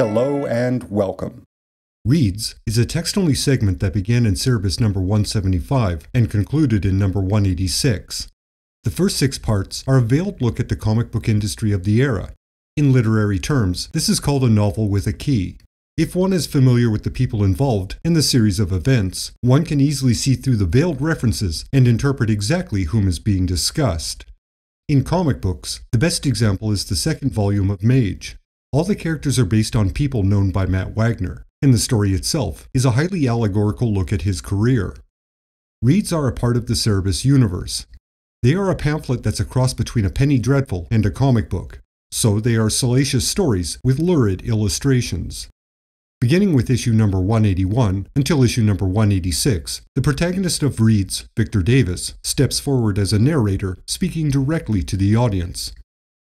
Hello and welcome. Reads is a text only segment that began in Cerebus number 175 and concluded in number 186. The first six parts are a veiled look at the comic book industry of the era. In literary terms, this is called a novel with a key. If one is familiar with the people involved and the series of events, one can easily see through the veiled references and interpret exactly whom is being discussed. In comic books, the best example is the second volume of Mage. All the characters are based on people known by Matt Wagner, and the story itself is a highly allegorical look at his career. Reads are a part of the Cerebus universe. They are a pamphlet that's a cross between a penny dreadful and a comic book, so they are salacious stories with lurid illustrations. Beginning with issue number 181 until issue number 186, the protagonist of Reads, Victor Davis, steps forward as a narrator, speaking directly to the audience.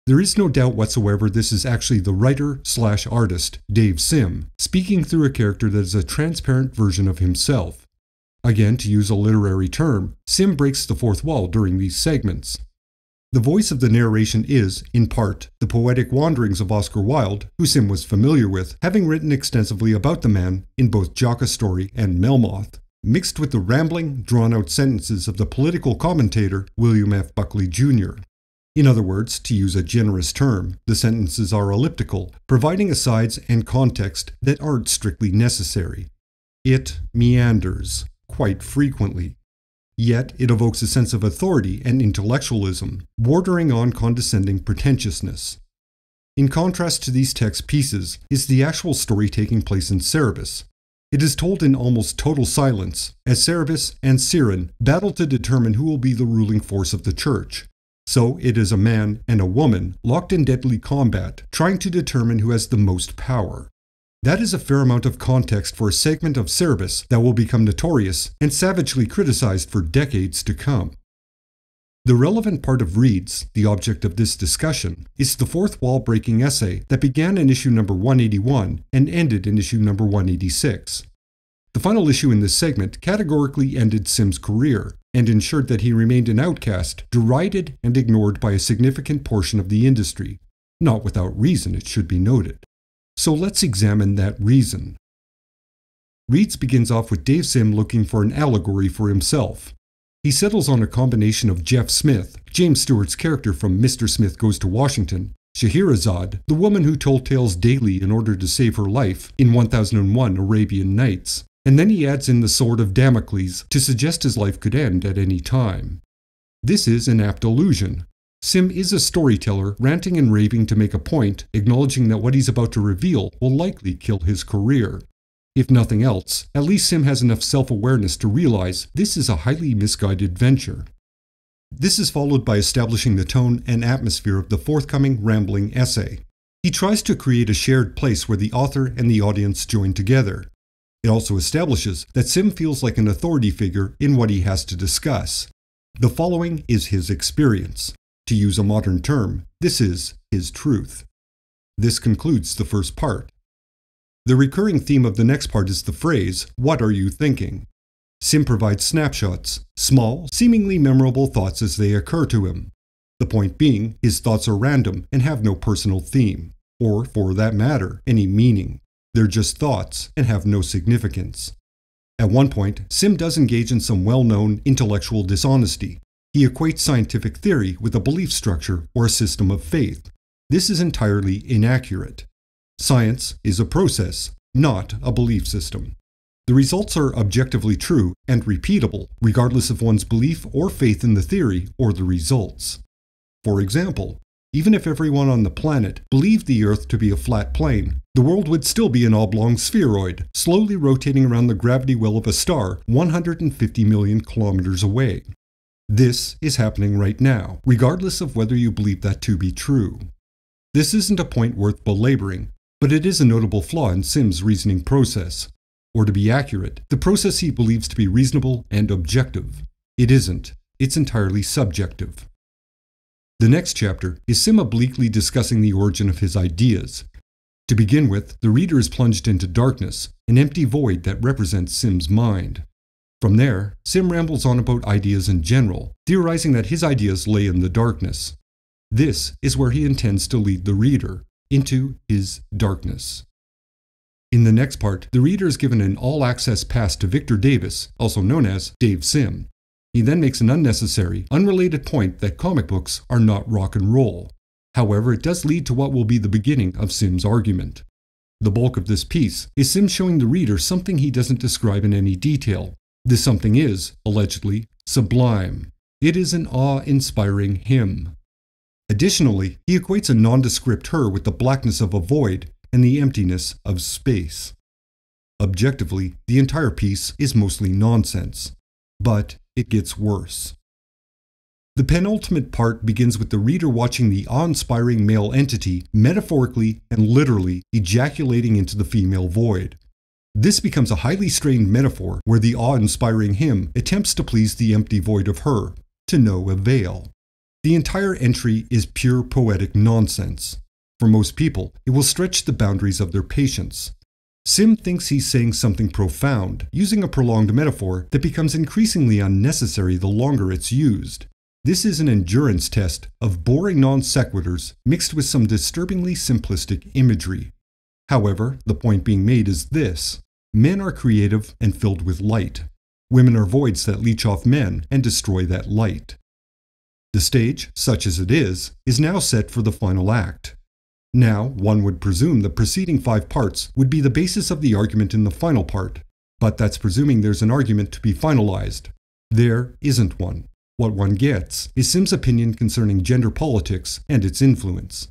There is no doubt whatsoever this is actually the writer slash artist, Dave Sim, speaking through a character that is a transparent version of himself. Again, to use a literary term, Sim breaks the fourth wall during these segments. The voice of the narration is, in part, the poetic wanderings of Oscar Wilde, who Sim was familiar with, having written extensively about the man in both Jaka's Story and Melmoth, mixed with the rambling, drawn out sentences of the political commentator William F. Buckley Jr. In other words, to use a generous term, the sentences are elliptical, providing asides and context that aren't strictly necessary. It meanders, quite frequently. Yet it evokes a sense of authority and intellectualism, bordering on condescending pretentiousness. In contrast to these text pieces is the actual story taking place in Cerebus. It is told in almost total silence, as Cerebus and Cirin battle to determine who will be the ruling force of the church. So it is a man and a woman locked in deadly combat, trying to determine who has the most power. That is a fair amount of context for a segment of Cerebus that will become notorious and savagely criticized for decades to come. The relevant part of Reads, the object of this discussion, is the fourth wall breaking essay that began in issue number 181 and ended in issue number 186. The final issue in this segment categorically ended Sim's career and ensured that he remained an outcast, derided and ignored by a significant portion of the industry. Not without reason, it should be noted. So let's examine that reason. Reads begins off with Dave Sim looking for an allegory for himself. He settles on a combination of Jeff Smith, James Stewart's character from Mr. Smith Goes to Washington, Scheherazade, the woman who told tales daily in order to save her life in 1001 Arabian Nights, and then he adds in the sword of Damocles to suggest his life could end at any time. This is an apt allusion. Sim is a storyteller, ranting and raving to make a point, acknowledging that what he's about to reveal will likely kill his career. If nothing else, at least Sim has enough self awareness to realize this is a highly misguided venture. This is followed by establishing the tone and atmosphere of the forthcoming rambling essay. He tries to create a shared place where the author and the audience join together. It also establishes that Sim feels like an authority figure in what he has to discuss. The following is his experience. To use a modern term, this is his truth. This concludes the first part. The recurring theme of the next part is the phrase, What are you thinking? Sim provides snapshots, small, seemingly memorable thoughts as they occur to him. The point being, his thoughts are random and have no personal theme, or, for that matter, any meaning. They're just thoughts and have no significance. At one point, Sim does engage in some well known intellectual dishonesty, he equates scientific theory with a belief structure or a system of faith. This is entirely inaccurate. Science is a process, not a belief system. The results are objectively true and repeatable, regardless of one's belief or faith in the theory or the results. For example, even if everyone on the planet believed the Earth to be a flat plane, the world would still be an oblong spheroid, slowly rotating around the gravity well of a star 150 million kilometers away. This is happening right now, regardless of whether you believe that to be true. This isn't a point worth belaboring, but it is a notable flaw in Sim's reasoning process. Or to be accurate, the process he believes to be reasonable and objective. It isn't, it's entirely subjective. The next chapter is Sim obliquely discussing the origin of his ideas. To begin with, the reader is plunged into darkness, an empty void that represents Sim's mind. From there, Sim rambles on about ideas in general, theorizing that his ideas lay in the darkness. This is where he intends to lead the reader into his darkness. In the next part, the reader is given an all access pass to Victor Davis, also known as Dave Sim. He then makes an unnecessary, unrelated point that comic books are not rock and roll. However, it does lead to what will be the beginning of Sim's argument. The bulk of this piece is Sim showing the reader something he doesn't describe in any detail. This something is, allegedly, sublime. It is an awe inspiring hymn. Additionally, he equates a nondescript her with the blackness of a void and the emptiness of space. Objectively, the entire piece is mostly nonsense. But it gets worse. The penultimate part begins with the reader watching the awe inspiring male entity metaphorically and literally ejaculating into the female void. This becomes a highly strained metaphor where the awe inspiring him attempts to please the empty void of her, to no avail. The entire entry is pure poetic nonsense. For most people, it will stretch the boundaries of their patience. Sim thinks he's saying something profound, using a prolonged metaphor that becomes increasingly unnecessary the longer it's used. This is an endurance test of boring non sequiturs mixed with some disturbingly simplistic imagery. However, the point being made is this men are creative and filled with light. Women are voids that leech off men and destroy that light. The stage, such as it is, is now set for the final act. Now, one would presume the preceding five parts would be the basis of the argument in the final part, but that's presuming there's an argument to be finalized. There isn't one. What one gets is Sim's opinion concerning gender politics and its influence.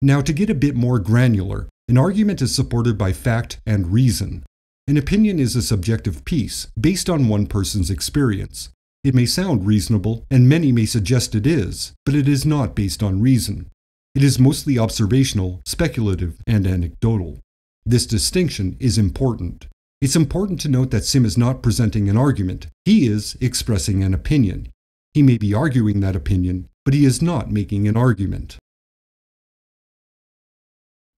Now, to get a bit more granular, an argument is supported by fact and reason. An opinion is a subjective piece based on one person's experience. It may sound reasonable, and many may suggest it is, but it is not based on reason. It is mostly observational, speculative, and anecdotal. This distinction is important. It's important to note that Sim is not presenting an argument, he is expressing an opinion. He may be arguing that opinion, but he is not making an argument.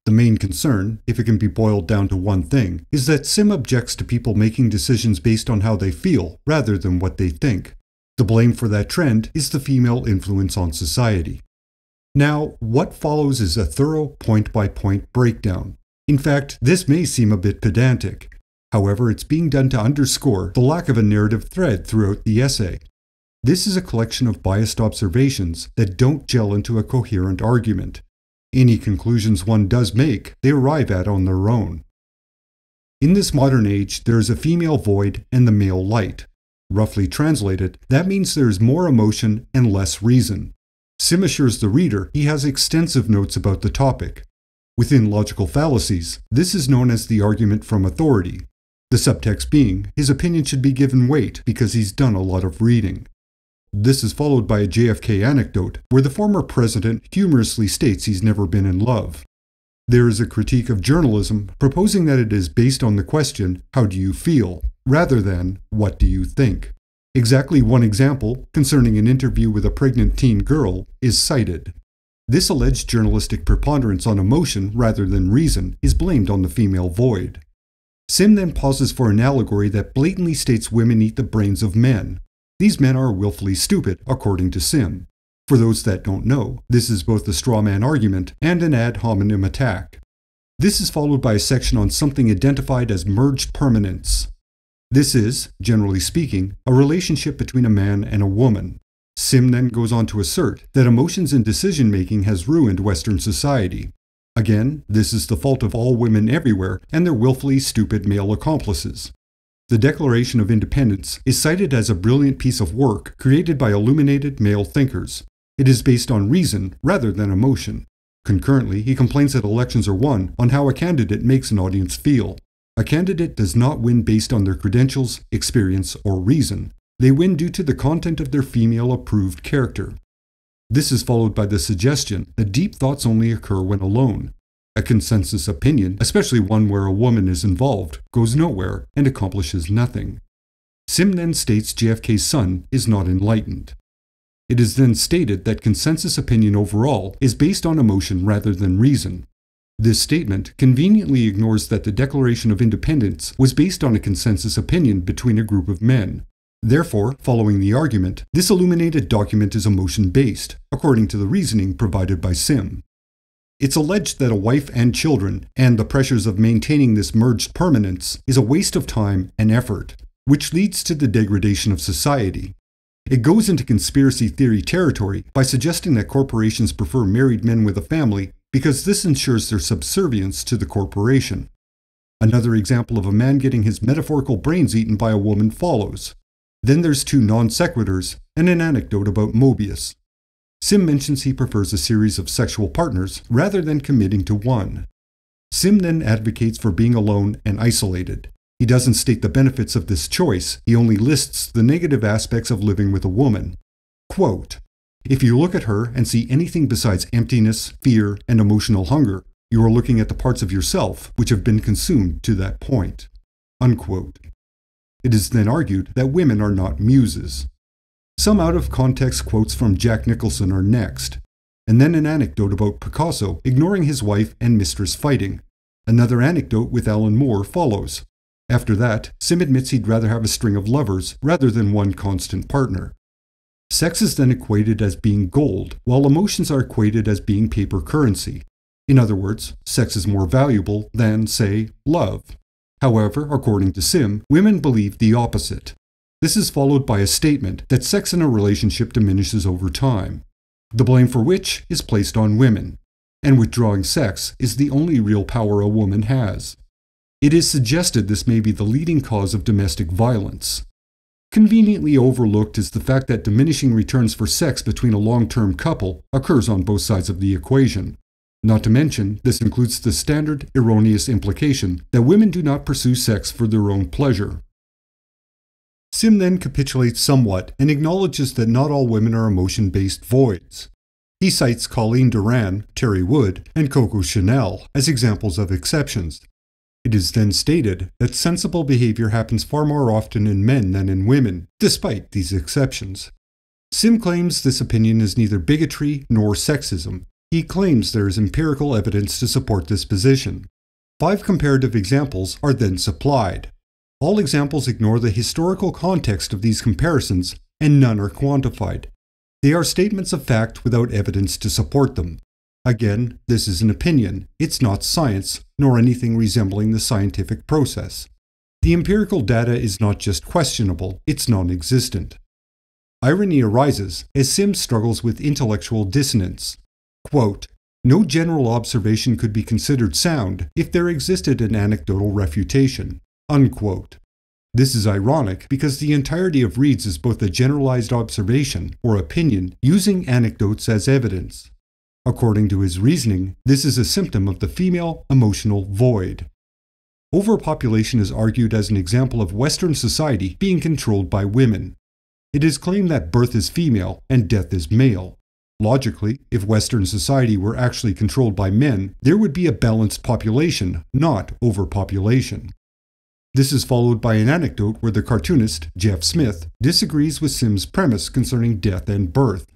The main concern, if it can be boiled down to one thing, is that Sim objects to people making decisions based on how they feel rather than what they think. The blame for that trend is the female influence on society. Now, what follows is a thorough point by point breakdown. In fact, this may seem a bit pedantic. However, it's being done to underscore the lack of a narrative thread throughout the essay. This is a collection of biased observations that don't gel into a coherent argument. Any conclusions one does make, they arrive at on their own. In this modern age, there is a female void and the male light. Roughly translated, that means there is more emotion and less reason. Sim assures the reader he has extensive notes about the topic. Within logical fallacies, this is known as the argument from authority. The subtext being, his opinion should be given weight because he's done a lot of reading. This is followed by a JFK anecdote where the former president humorously states he's never been in love. There is a critique of journalism proposing that it is based on the question, How do you feel? rather than, What do you think? Exactly one example, concerning an interview with a pregnant teen girl, is cited. This alleged journalistic preponderance on emotion rather than reason is blamed on the female void. Sim then pauses for an allegory that blatantly states women eat the brains of men, these men are willfully stupid, according to Sim. For those that don't know, this is both a straw man argument and an ad hominem attack. This is followed by a section on something identified as merged permanence. This is, generally speaking, a relationship between a man and a woman. Sim then goes on to assert that emotions in decision making has ruined Western society. Again, this is the fault of all women everywhere and their willfully stupid male accomplices. The Declaration of Independence is cited as a brilliant piece of work created by illuminated male thinkers. It is based on reason rather than emotion. Concurrently, he complains that elections are won on how a candidate makes an audience feel. A candidate does not win based on their credentials, experience, or reason. They win due to the content of their female approved character. This is followed by the suggestion that deep thoughts only occur when alone, a consensus opinion, especially one where a woman is involved, goes nowhere and accomplishes nothing. Sim then states JFK's son is not enlightened. It is then stated that consensus opinion overall is based on emotion rather than reason. This statement conveniently ignores that the Declaration of Independence was based on a consensus opinion between a group of men. Therefore, following the argument, this illuminated document is emotion based, according to the reasoning provided by Sim. It's alleged that a wife and children, and the pressures of maintaining this merged permanence, is a waste of time and effort, which leads to the degradation of society. It goes into conspiracy theory territory by suggesting that corporations prefer married men with a family because this ensures their subservience to the corporation. Another example of a man getting his metaphorical brains eaten by a woman follows. Then there's two non sequiturs and an anecdote about Moebius. Sim mentions he prefers a series of sexual partners rather than committing to one. Sim then advocates for being alone and isolated. He doesn't state the benefits of this choice, he only lists the negative aspects of living with a woman. Quote, if you look at her and see anything besides emptiness, fear, and emotional hunger, you are looking at the parts of yourself which have been consumed to that point. Unquote. It is then argued that women are not muses. Some out of context quotes from Jack Nicholson are next, and then an anecdote about Picasso ignoring his wife and mistress fighting. Another anecdote with Alan Moore follows. After that, Sim admits he'd rather have a string of lovers rather than one constant partner. Sex is then equated as being gold, while emotions are equated as being paper currency. In other words, sex is more valuable than, say, love. However, according to Sim, women believe the opposite. This is followed by a statement that sex in a relationship diminishes over time, the blame for which is placed on women, and withdrawing sex is the only real power a woman has. It is suggested this may be the leading cause of domestic violence. Conveniently overlooked is the fact that diminishing returns for sex between a long term couple occurs on both sides of the equation. Not to mention, this includes the standard erroneous implication that women do not pursue sex for their own pleasure. Sim then capitulates somewhat and acknowledges that not all women are emotion based voids. He cites Colleen Doran, Teri Wood, and Coco Chanel as examples of exceptions, it is then stated that sensible behavior happens far more often in men than in women, despite these exceptions. Sim claims this opinion is neither bigotry nor sexism. He claims there is empirical evidence to support this position. Five comparative examples are then supplied. All examples ignore the historical context of these comparisons, and none are quantified. They are statements of fact without evidence to support them. Again, this is an opinion. It's not science, nor anything resembling the scientific process. The empirical data is not just questionable, it's non existent. Irony arises as Sims struggles with intellectual dissonance. Quote, no general observation could be considered sound if there existed an anecdotal refutation. Unquote. This is ironic because the entirety of Reads is both a generalized observation, or opinion, using anecdotes as evidence. According to his reasoning, this is a symptom of the female emotional void. Overpopulation is argued as an example of Western society being controlled by women. It is claimed that birth is female and death is male. Logically, if Western society were actually controlled by men, there would be a balanced population, not overpopulation. This is followed by an anecdote where the cartoonist, Jeff Smith, disagrees with Sim's premise concerning death and birth.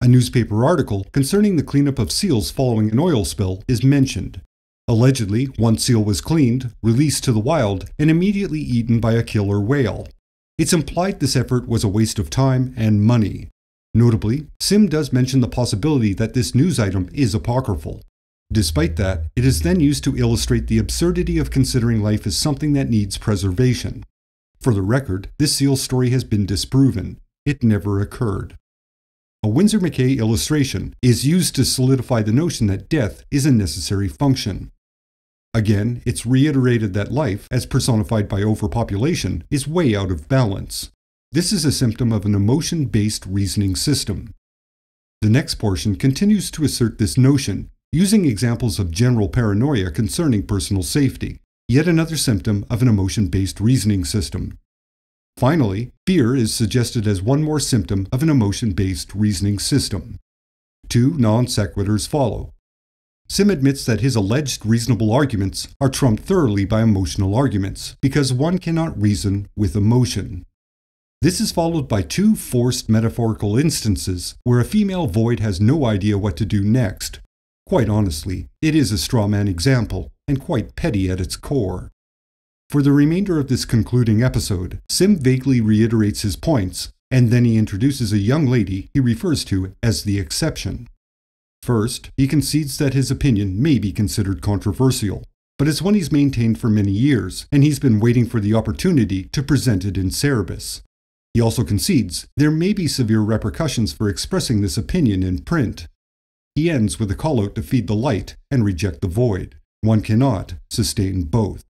A newspaper article concerning the cleanup of seals following an oil spill is mentioned. Allegedly, one seal was cleaned, released to the wild, and immediately eaten by a killer whale. It's implied this effort was a waste of time and money. Notably, Sim does mention the possibility that this news item is apocryphal. Despite that, it is then used to illustrate the absurdity of considering life as something that needs preservation. For the record, this seal story has been disproven. It never occurred. A Winsor McCay illustration is used to solidify the notion that death is a necessary function. Again, it's reiterated that life, as personified by overpopulation, is way out of balance. This is a symptom of an emotion based reasoning system. The next portion continues to assert this notion, using examples of general paranoia concerning personal safety, yet another symptom of an emotion based reasoning system. Finally, fear is suggested as one more symptom of an emotion based reasoning system. Two non sequiturs follow. Sim admits that his alleged reasonable arguments are trumped thoroughly by emotional arguments, because one cannot reason with emotion. This is followed by two forced metaphorical instances where a female void has no idea what to do next. Quite honestly, it is a straw man example, and quite petty at its core. For the remainder of this concluding episode, Sim vaguely reiterates his points, and then he introduces a young lady he refers to as the exception. First, he concedes that his opinion may be considered controversial, but it's one he's maintained for many years, and he's been waiting for the opportunity to present it in Cerebus. He also concedes there may be severe repercussions for expressing this opinion in print. He ends with a call out to feed the light and reject the void. One cannot sustain both.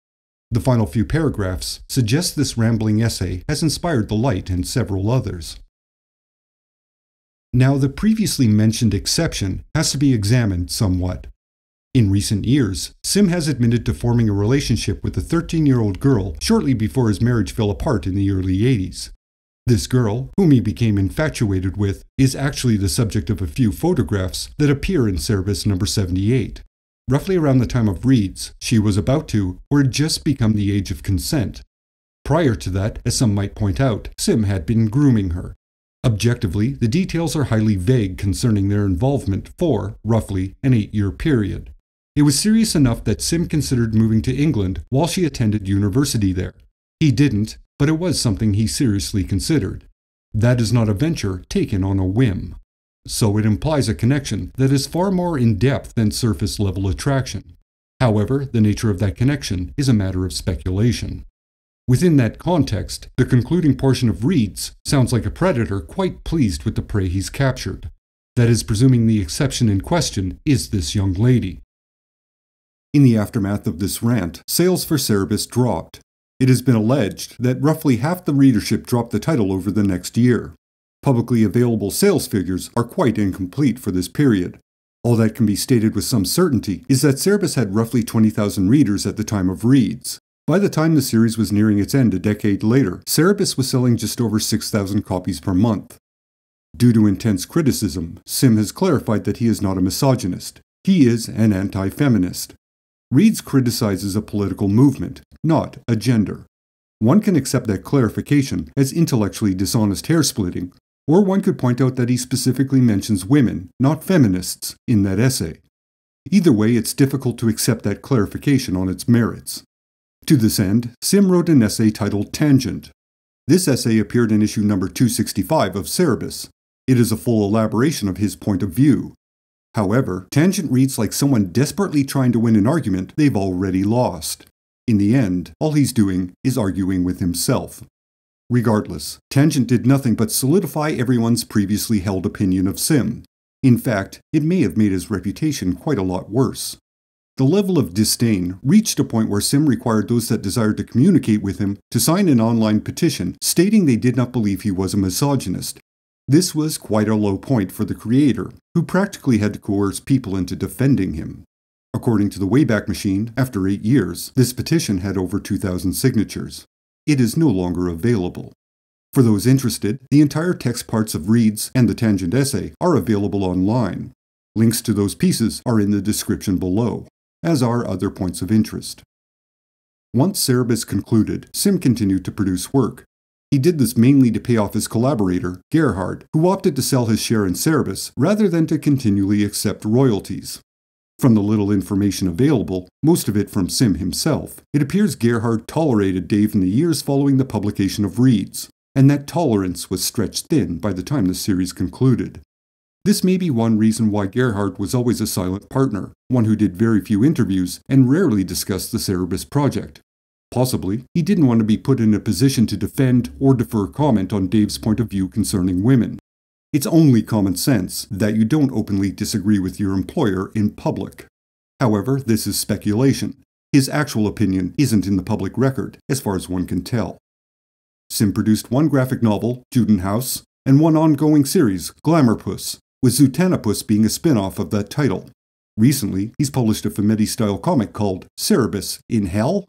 The final few paragraphs suggest this rambling essay has inspired the light and several others. Now, the previously mentioned exception has to be examined somewhat. In recent years, Sim has admitted to forming a relationship with a 13 year old girl shortly before his marriage fell apart in the early 80s. This girl, whom he became infatuated with, is actually the subject of a few photographs that appear in Cerebus number 78. Roughly around the time of Reads, she was about to, or had just become the age of consent. Prior to that, as some might point out, Sim had been grooming her. Objectively, the details are highly vague concerning their involvement for, roughly, an eight year period. It was serious enough that Sim considered moving to England while she attended university there. He didn't, but it was something he seriously considered. That is not a venture taken on a whim. So it implies a connection that is far more in depth than surface level attraction. However, the nature of that connection is a matter of speculation. Within that context, the concluding portion of Reads sounds like a predator quite pleased with the prey he's captured. That is presuming the exception in question is this young lady. In the aftermath of this rant, sales for Cerebus dropped, it has been alleged that roughly half the readership dropped the title over the next year. Publicly available sales figures are quite incomplete for this period. All that can be stated with some certainty is that Cerebus had roughly 20,000 readers at the time of Reads. By the time the series was nearing its end a decade later, Cerebus was selling just over 6,000 copies per month. Due to intense criticism, Sim has clarified that he is not a misogynist. He is an anti feminist. Reads criticizes a political movement, not a gender. One can accept that clarification as intellectually dishonest hair splitting, or one could point out that he specifically mentions women, not feminists, in that essay. Either way, it's difficult to accept that clarification on its merits. To this end, Sim wrote an essay titled Tangent. This essay appeared in issue number 265 of Cerebus. It is a full elaboration of his point of view, However, Tangent reads like someone desperately trying to win an argument they've already lost. In the end, all he's doing is arguing with himself. Regardless, Tangent did nothing but solidify everyone's previously held opinion of Sim. In fact, it may have made his reputation quite a lot worse. The level of disdain reached a point where Sim required those that desired to communicate with him to sign an online petition stating they did not believe he was a misogynist this was quite a low point for the creator, who practically had to coerce people into defending him. According to the Wayback Machine, after eight years, this petition had over 2,000 signatures. It is no longer available. For those interested, the entire text parts of Reads and the Tangent essay are available online. Links to those pieces are in the description below, as are other points of interest. Once Cerebus concluded, Sim continued to produce work, he did this mainly to pay off his collaborator, Gerhard, who opted to sell his share in Cerebus rather than to continually accept royalties. From the little information available, most of it from Sim himself, it appears Gerhard tolerated Dave in the years following the publication of Reads, and that tolerance was stretched thin by the time the series concluded. This may be one reason why Gerhard was always a silent partner, one who did very few interviews and rarely discussed the Cerebus project, Possibly, he didn't want to be put in a position to defend or defer comment on Dave's point of view concerning women. It's only common sense that you don't openly disagree with your employer in public. However, this is speculation. His actual opinion isn't in the public record, as far as one can tell. Sim produced one graphic novel, Judenhaus, and one ongoing series, Glamourpuss, with Zootanapuss being a spin off of that title. Recently, he's published a Fumetti style comic called Cerebus in Hell?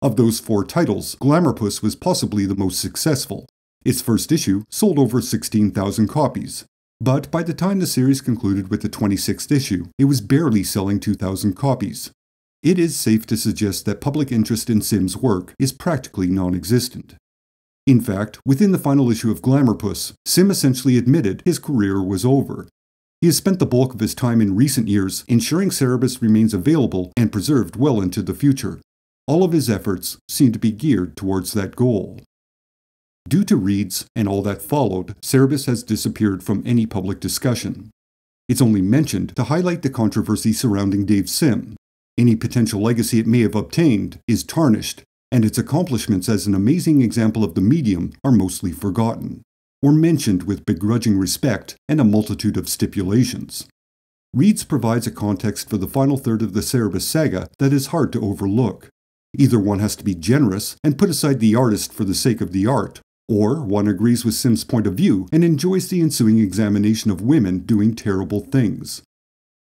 Of those four titles, Glamourpuss was possibly the most successful. Its first issue sold over 16,000 copies. But by the time the series concluded with the 26th issue, it was barely selling 2,000 copies. It is safe to suggest that public interest in Sim's work is practically non existent. In fact, within the final issue of Glamourpuss, Sim essentially admitted his career was over. He has spent the bulk of his time in recent years ensuring Cerebus remains available and preserved well into the future, all of his efforts seem to be geared towards that goal. Due to Reads and all that followed, Cerebus has disappeared from any public discussion. It's only mentioned to highlight the controversy surrounding Dave Sim. Any potential legacy it may have obtained is tarnished, and its accomplishments as an amazing example of the medium are mostly forgotten, or mentioned with begrudging respect and a multitude of stipulations. Reads provides a context for the final third of the Cerebus saga that is hard to overlook. Either one has to be generous and put aside the artist for the sake of the art, or one agrees with Sim's point of view and enjoys the ensuing examination of women doing terrible things.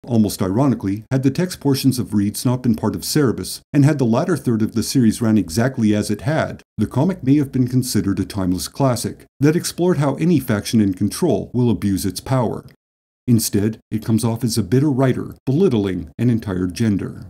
Almost ironically, had the text portions of Reads not been part of Cerebus, and had the latter third of the series ran exactly as it had, the comic may have been considered a timeless classic that explored how any faction in control will abuse its power. Instead, it comes off as a bitter writer belittling an entire gender.